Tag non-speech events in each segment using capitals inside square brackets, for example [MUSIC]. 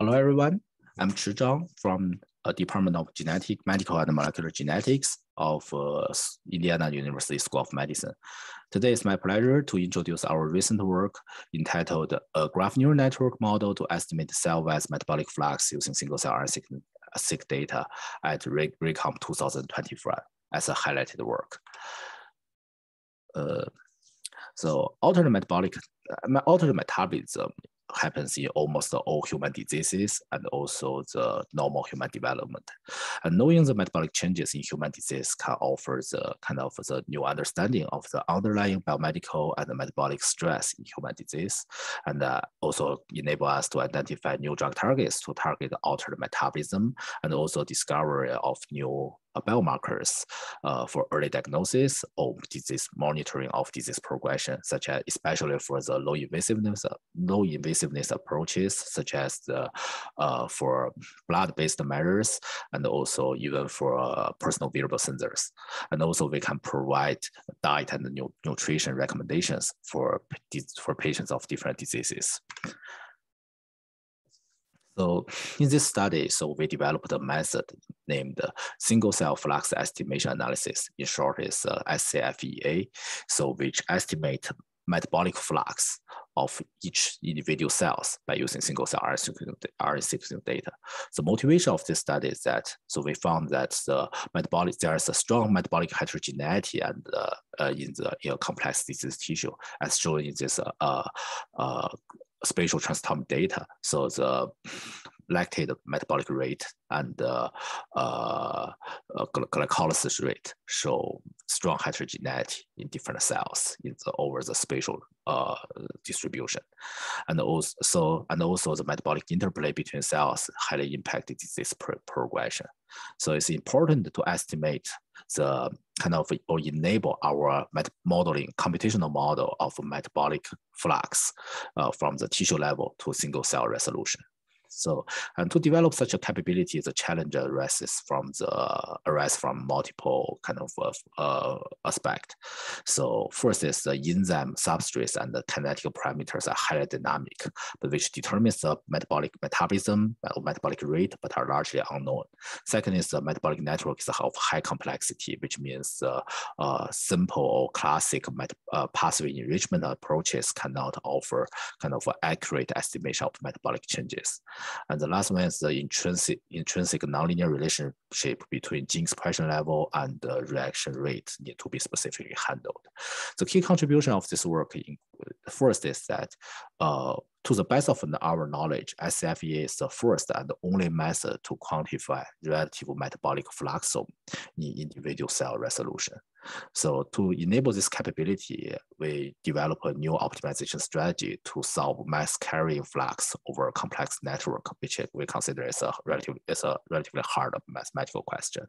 Hello, everyone. I'm Chi Zhang from a Department of Genetic, Medical and Molecular Genetics of uh, Indiana University School of Medicine. Today, it's my pleasure to introduce our recent work entitled A Graph Neural Network Model to Estimate Cell-Wise Metabolic Flux Using Single-Cell RNA-seq Data at RECOMB 2021 as a highlighted work. Uh, so altered metabolic, altered metabolism happens in almost all human diseases and also the normal human development. And knowing the metabolic changes in human disease can offer the kind of the new understanding of the underlying biomedical and metabolic stress in human disease, and uh, also enable us to identify new drug targets to target altered metabolism and also discovery of new biomarkers uh, for early diagnosis or disease monitoring of disease progression, such as especially for the low invasiveness, low invasiveness approaches, such as the, uh, for blood-based measures, and also even for uh, personal wearable sensors. And also we can provide diet and nutrition recommendations for, for patients of different diseases. So in this study, so we developed a method named single cell flux estimation analysis. In short, is uh, SCFEA. So which estimate metabolic flux of each individual cells by using single cell RNA sequencing data. The motivation of this study is that, so we found that the metabolic, there is a strong metabolic heterogeneity and uh, uh, in the in complex disease tissue as shown in this uh, uh, spatial transform data. So the lactate metabolic rate and uh, uh, glycolysis rate show strong heterogeneity in different cells in the, over the spatial uh, distribution. And also, and also the metabolic interplay between cells highly impacted disease pro progression. So it's important to estimate the kind of or enable our modeling computational model of metabolic flux uh, from the tissue level to single cell resolution. So, and to develop such a capability, the challenge arises from the arise from multiple kind of uh, uh, aspect. So first is the enzyme substrates and the kinetic parameters are highly dynamic, but which determines the metabolic metabolism or metabolic rate, but are largely unknown. Second is the metabolic network is of high complexity, which means uh, uh, simple or classic uh, pathway enrichment approaches cannot offer kind of accurate estimation of metabolic changes. And the last one is the intrinsic, intrinsic nonlinear relationship between gene expression level and the reaction rate need to be specifically handled. The key contribution of this work in, first is that uh, to the best of our knowledge, SCFEA is the first and only method to quantify relative metabolic fluxome in individual cell resolution. So to enable this capability, we develop a new optimization strategy to solve mass carrying flux over a complex network, which we consider is a relatively, is a relatively hard mathematical question.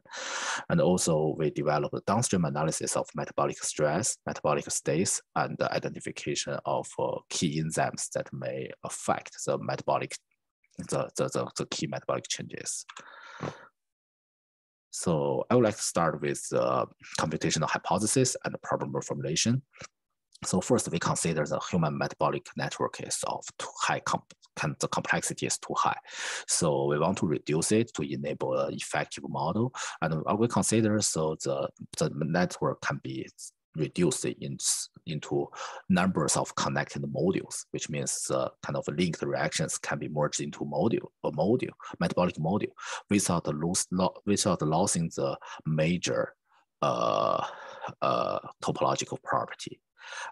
And also we develop a downstream analysis of metabolic stress, metabolic states, and the identification of uh, key enzymes that may affect the metabolic, the, the, the, the key metabolic changes. So I would like to start with the computational hypothesis and the problem formulation. So first, we consider the human metabolic network is of too high, comp the complexity is too high. So we want to reduce it to enable an effective model. And uh, we consider so the, the network can be reduced in, into numbers of connected modules, which means uh, kind of linked reactions can be merged into module, a module, metabolic module, without lose, without losing the major uh, uh, topological property.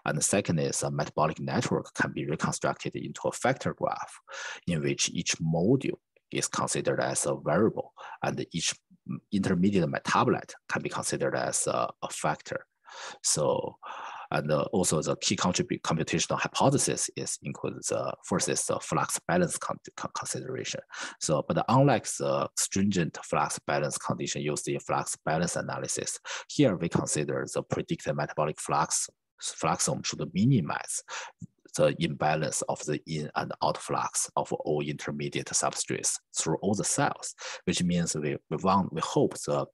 And the second is a metabolic network can be reconstructed into a factor graph in which each module is considered as a variable and each intermediate metabolite can be considered as a, a factor. So, and uh, also the key computational hypothesis is includes the first is the flux balance con consideration. So, but unlike the stringent flux balance condition used in flux balance analysis, here we consider the predicted metabolic flux fluxome should minimize the imbalance of the in and out flux of all intermediate substrates through all the cells, which means we, we want, we hope the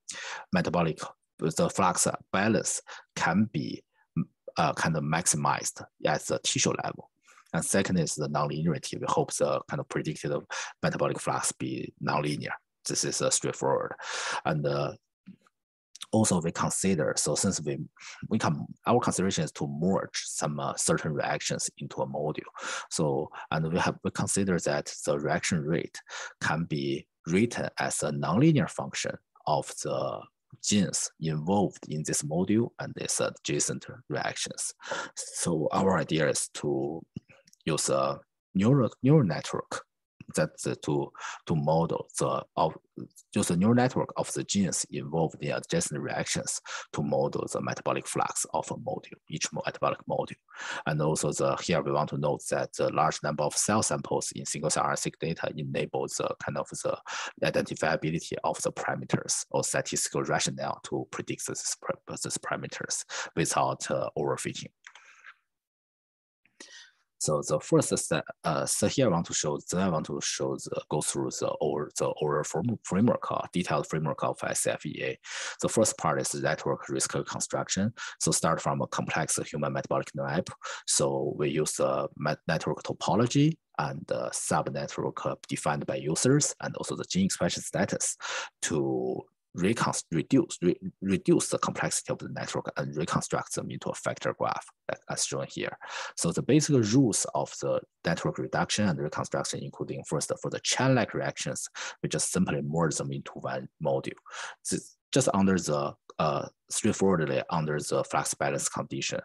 metabolic the flux balance can be uh, kind of maximized at the tissue level. And second is the nonlinearity. We hope the kind of predicted metabolic flux be nonlinear. This is uh, straightforward. And uh, also we consider, so since we, we can, our consideration is to merge some uh, certain reactions into a module. So, and we have, we consider that the reaction rate can be written as a nonlinear function of the genes involved in this module and its adjacent reactions. So our idea is to use a neural, neural network that to to model the of just a neural network of the genes involved in adjacent reactions to model the metabolic flux of a module, each metabolic module. And also the here we want to note that the large number of cell samples in single cell RNA data enables the kind of the identifiability of the parameters or statistical rationale to predict this parameters without uh, overfitting. So the first step, uh, so here I want to show, then I want to show the, go through the or the overall framework, uh, detailed framework of SCFEA. The first part is network risk construction. So start from a complex human metabolic map. So we use the network topology and the subnetwork uh, defined by users and also the gene expression status to reduce, re reduce the complexity of the network and reconstruct them into a factor graph as shown here. So the basic rules of the network reduction and reconstruction, including first for the chain-like reactions, we just simply merge them into one module. Just under the uh, straightforwardly under the flux balance condition,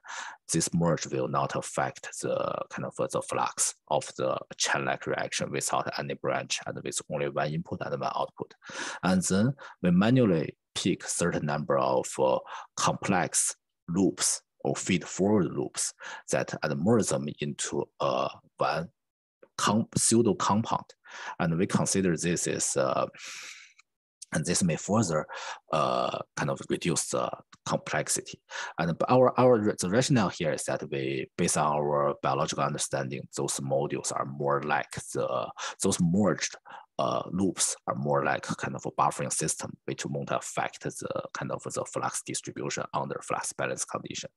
this merge will not affect the kind of uh, the flux of the chain-like reaction without any branch and with only one input and one output. And then we manually pick certain number of uh, complex loops or feed forward loops that and merge them into a one com pseudo compound. And we consider this is uh, and this may further uh, kind of reduce the complexity. And our, our the rationale here is that we, based on our biological understanding, those modules are more like the those merged uh, loops are more like kind of a buffering system, which won't affect the kind of the flux distribution under flux balance condition.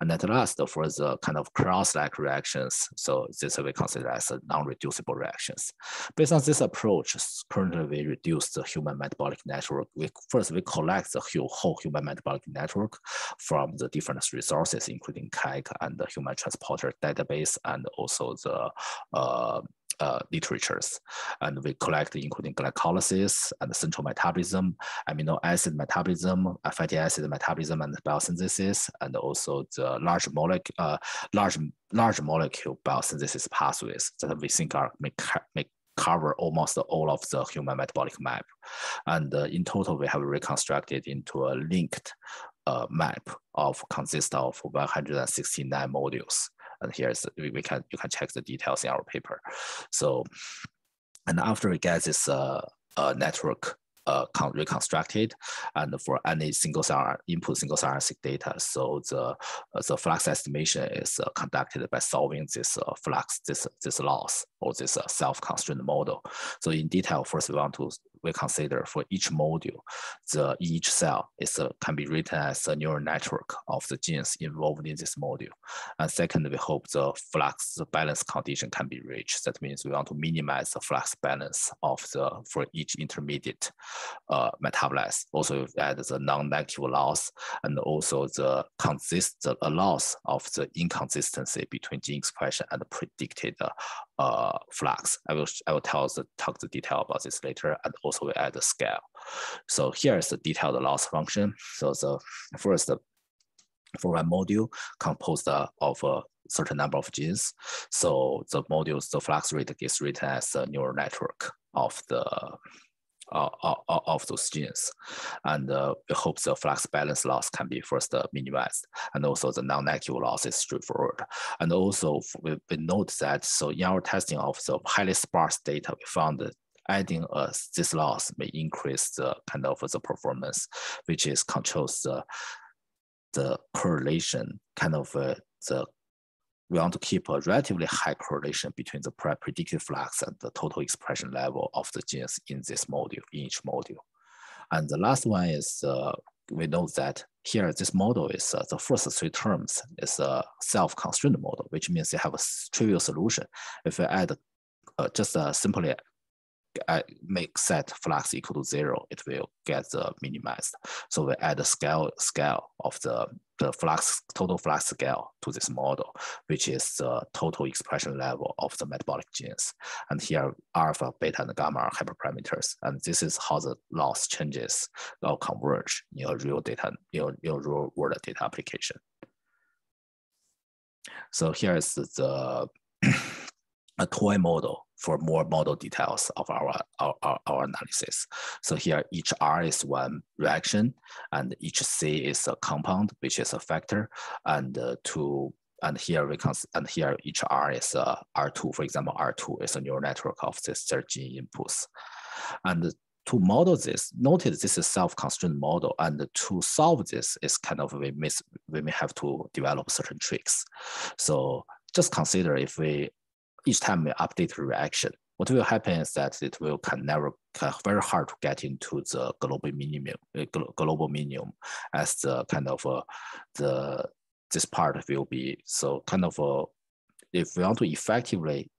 And at last, for the kind of cross-like reactions, so this we consider as non-reducible reactions. Based on this approach, currently we reduce the human metabolic network. We, first, we collect the whole human metabolic network from the different resources, including KEGG and the human transporter database, and also the uh, literatures. And we collect including glycolysis and central metabolism, amino acid metabolism, fatty acid metabolism and biosynthesis, and also the large molecule, uh, large, large molecule biosynthesis pathways that we think are make, may cover almost all of the human metabolic map. And uh, in total, we have reconstructed into a linked uh, map of consist of 169 modules and here's we can you can check the details in our paper. So, and after we get this uh, uh, network uh, reconstructed and for any single cell input single cell RNA data. So the uh, the flux estimation is uh, conducted by solving this uh, flux this this loss or this uh, self-constrained model. So in detail, first we want to we consider for each module, the each cell is a, can be written as a neural network of the genes involved in this module. And second, we hope the flux balance condition can be reached. That means we want to minimize the flux balance of the for each intermediate uh, metabolite. Also add the non-negative loss and also the consist the loss of the inconsistency between gene expression and predicted uh, flux. I will I will tell the talk the detail about this later, and also we add the scale. So here is the detailed loss function. So the first for one module composed of a certain number of genes. So the modules, the flux rate gets written as a neural network of the uh, uh, uh, of those genes. And uh, we hope the flux balance loss can be first uh, minimized. And also the non-negative loss is straightforward. And also we, we note that, so in our testing of the highly sparse data, we found that adding uh, this loss may increase the kind of the performance, which is controls the, the correlation, kind of uh, the we want to keep a relatively high correlation between the predicted flux and the total expression level of the genes in this module, in each module. And the last one is uh, we know that here this model is uh, the first three terms is a self-constrained model, which means you have a trivial solution. If we add uh, just uh, simply uh, make set flux equal to zero, it will get uh, minimized. So we add the scale scale of the, the flux total flux scale to this model, which is the total expression level of the metabolic genes. And here alpha, beta, and gamma are hyperparameters. And this is how the loss changes or converge in a real data, in a real world data application. So here is the [COUGHS] a toy model for more model details of our, our, our, our, analysis. So here each R is one reaction and each C is a compound, which is a factor. And uh, to and here we can, and here each R is a R2, for example, R2 is a neural network of this third gene inputs. And to model this, notice this is self-constrained model, and to solve this is kind of we miss, we may have to develop certain tricks. So just consider if we each time we update the reaction, what will happen is that it will can never very hard to get into the global minimum, uh, global minimum as the kind of uh, the this part will be so kind of uh, if we want to effectively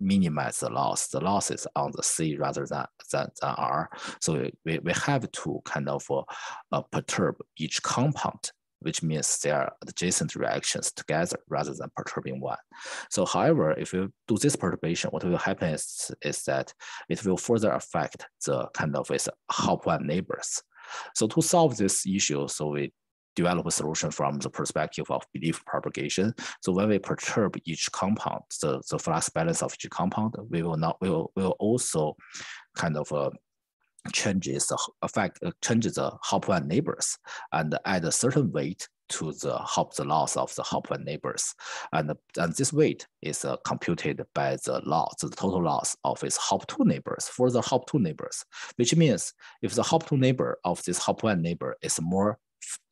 minimize the loss, the loss is on the C rather than than, than R. So we, we have to kind of uh, uh, perturb each compound which means they are adjacent reactions together rather than perturbing one. So however, if you do this perturbation, what will happen is, is that it will further affect the kind of its hop one neighbors. So to solve this issue, so we develop a solution from the perspective of belief propagation. So when we perturb each compound, the, the flux balance of each compound, we will not we will, we will also kind of uh, changes the affect uh, changes the hop one neighbors and add a certain weight to the hop the loss of the hop one neighbors. And and this weight is uh, computed by the loss the total loss of its hop two neighbors for the hop two neighbors which means if the hop two neighbor of this hop one neighbor is more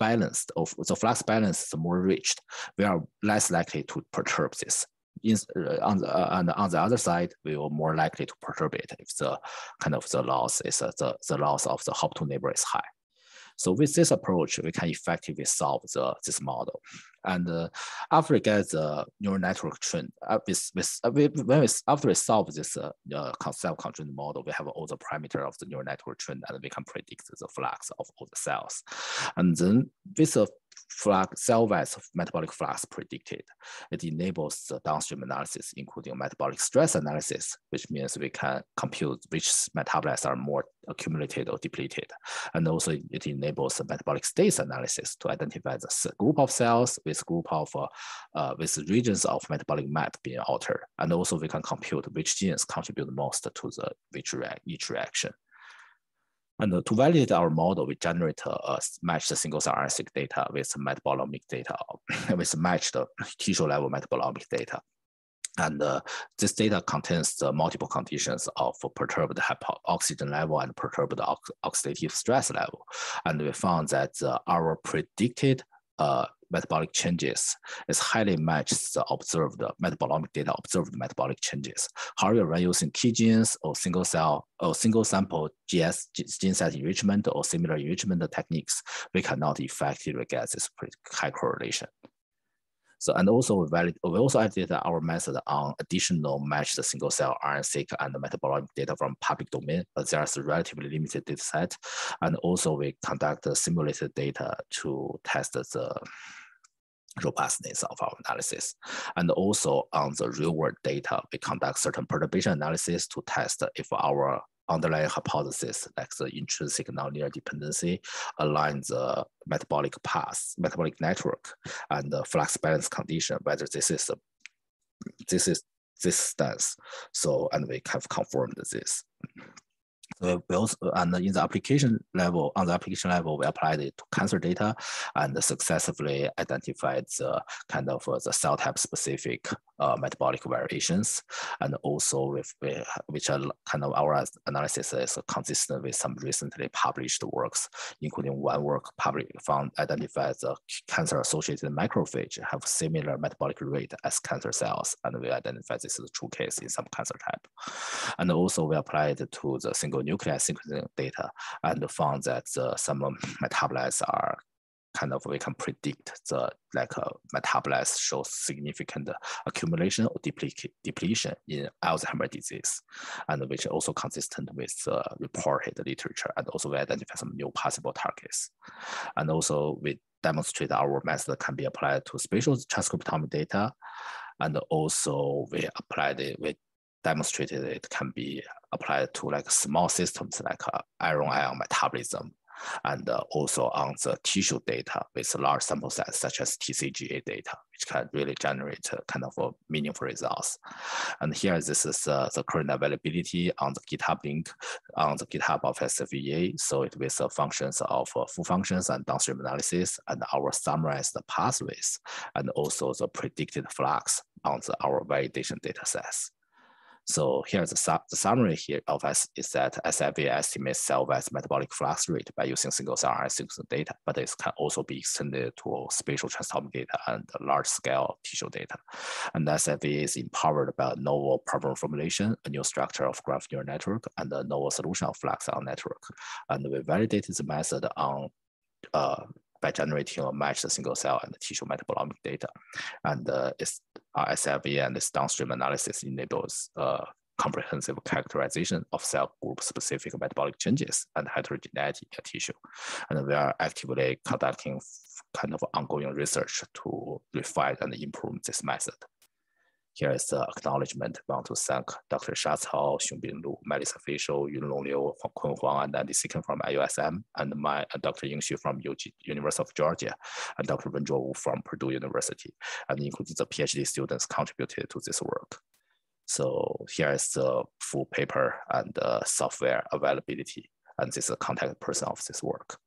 balanced of the flux balance is more reached we are less likely to perturb this in, on the and on the other side, we will more likely to perturb it if the kind of the loss is uh, the, the loss of the hop to neighbor is high. So with this approach, we can effectively solve the, this model. And uh, after we get the neural network trained, uh, with, with, uh, when we, after we solve this uh, uh, self-constrained model, we have all the parameter of the neural network trained and we can predict the flux of all the cells. And then with the flux, cell-wise metabolic flux predicted. It enables the downstream analysis, including metabolic stress analysis, which means we can compute which metabolites are more accumulated or depleted. And also it enables the metabolic states analysis to identify the group of cells with group of, uh, uh, with regions of metabolic map being altered. And also we can compute which genes contribute most to the which each reaction. And to validate our model, we generate a matched single cell RNA-seq data with metabolomic data, [LAUGHS] with matched tissue level metabolomic data. And uh, this data contains the multiple conditions of perturbed oxygen level and perturbed ox oxidative stress level. And we found that uh, our predicted uh, metabolic changes is highly matched the observed metabolomic data, observed metabolic changes. However, when using key genes or single cell or single sample GS gene set enrichment or similar enrichment techniques, we cannot effectively get this high correlation. So, and also we, valid, we also added our method on additional matched single cell RNA-seq and metabolic data from public domain, but there's a relatively limited data set. And also we conduct simulated data to test the robustness of our analysis. And also on the real world data, we conduct certain perturbation analysis to test if our underlying hypothesis, like the intrinsic nonlinear dependency, align the metabolic path, metabolic network, and the flux balance condition, whether this is a, this is this stance. So, and we have confirmed this. So we also, and in the application level, on the application level, we applied it to cancer data and successfully identified the kind of uh, the cell type specific uh, metabolic variations. And also with, which are kind of our analysis is consistent with some recently published works, including one work published found identified the cancer associated macrophage have similar metabolic rate as cancer cells. And we identified this is a true case in some cancer type. And also we applied it to the single nucleus sequencing data and found that uh, some metabolites are kind of we can predict the like uh, metabolites show significant accumulation or depletion in Alzheimer's disease, and which also consistent with uh, reported literature, and also we identify some new possible targets, and also we demonstrate our method can be applied to spatial transcriptomic data, and also we applied it, we demonstrated it can be applied to like small systems like uh, iron ion metabolism and uh, also on the tissue data with large sample sets such as TCGA data, which can really generate uh, kind of meaningful results. And here, this is uh, the current availability on the GitHub link on the GitHub of SCFEA. So it with the functions of uh, full functions and downstream analysis and our summarized pathways and also the predicted flux on the, our validation data sets. So here's the, su the summary here of us is that SCFEA estimates cell-wise metabolic flux rate by using single-cell RNA sequencing data, but this can also be extended to spatial transcriptomic data and large-scale tissue data. And SCFEA is empowered by a novel problem formulation, a new structure of graph neural network, and a novel solution of flux on network. And we validated the method on uh, by generating a matched single cell and tissue metabolomic data. And uh, its SCFEA and its downstream analysis enables uh, comprehensive characterization of cell group specific metabolic changes and heterogeneity in tissue. And we are actively conducting kind of ongoing research to refine and improve this method. Here is the acknowledgement. We want to thank Dr. Sha Cao, Xiongbin Lu, Melissa Fishel, Yunlong Liu, Kun Huang, and Andy Saykin from IUSM, and my uh, Dr. Ying Xu from UG, University of Georgia, and Dr. Wu from Purdue University, and including the PhD students contributed to this work. So here is the full paper and the software availability, and this is the contact person of this work.